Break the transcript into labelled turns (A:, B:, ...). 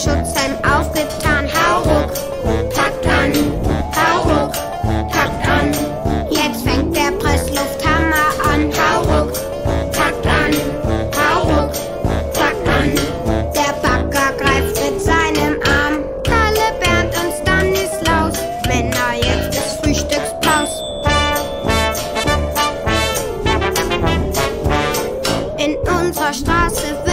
A: Schutzhelm aufgetan. Hau ruck, packt an, hau ruck, packt an. Jetzt fängt der Presslufthammer an. Hau ruck, packt an, hau ruck, packt an. Der Packer greift mit seinem Arm. Kalle, Bernd und Stanislaus. Männer, jetzt ist Frühstückspaus. In unserer Straße wird